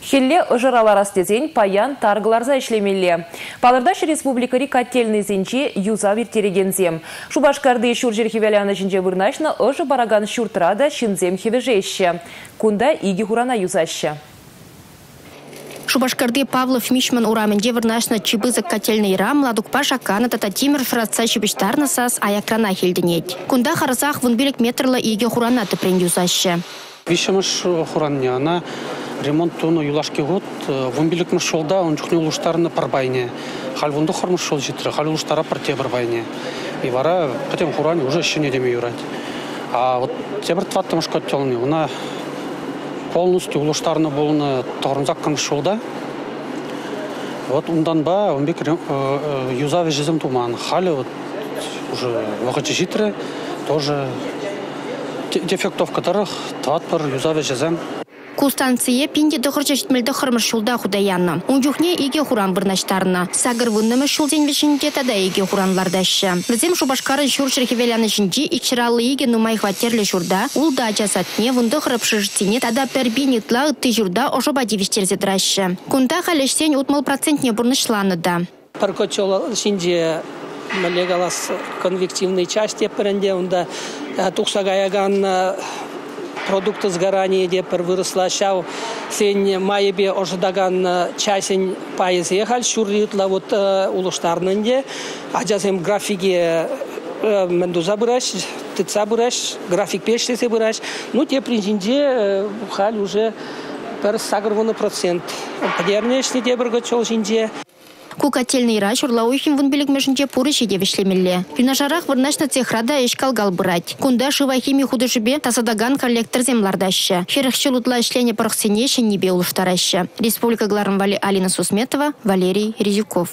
Хелле ұжыраларас дезен паян тарғыларза ішлемелі. Палырдаш республикари котельный зенче юза вертерегензем. Шубашкарды шур жерхевеляны жінже вырнашны ұжы бараган шуртрада шинзем хевежеші. Кунда иги хурана юзашы. Шубашкарды Павлов Мишман ураменде вырнашна чибызык котельный рам ладукпа шакана тата тимир фратса чибиштарна сас аякрана хилденет. Кунда харасах вунбилик метрла иге хурана тыпрен юзашы. Вишемыш хуранне, она ремонт туну юлашки год, вунбилик жолда, он чухне улуштарны парбайне. Хал вунду хормыш жол житре, хал улуштара парте барбайне. И вара, потом хуране уже еще не деме юрать. А вот тебір тваттымыш көттеліне, она полностью улуштарны болны тоғырымзақ кымыш жолда. Вот ундан ба, он бек юзаве жизым туман. Хали вот уже вағычы житре, тоже дефектов которых тват пар юзаве жизым. Кустанция пинде житмелді хырмыр шулда худаянна. Унжухне иге хуран бірнаштарына. Сагыр выннымы шулден вешінде тада иге хуранлардашы. Візем шубашкары шур шерхевеляны жинжи икчиралы иге нумай хватерлі шурда. Улда жасатне вынды хырыпшы житіне тада пербини тла ты журда ошоба дивиштерзе драшы. Кунда халешсен утмал процентне бурнышланы да. Паркочол шинже малегалас конвективной части перенде, унда тухсагаяган продукты сгорания деп бір выросла шау сен майыбе ожидаган часен пайыз ехал шурритла вот улуштарнынде ажасем графиге мендуза бұраш тыца бұраш график пештесе бұраш ну те принжинде хал уже бір сагырвыны процент. Подернешни де бір гочол жинде Ку рач урлауихин вон билик межинче пуры шеде вишлемелле. Юнашарах вырнашна цехрада эшкалгал брать. Кунда шива хими худышыбе тасадаган коллектор землардаща. Херехче лутла ишлене парахсене шеннебе улуштараща. Республика Глармвали Алина Сусметова, Валерий Резюков.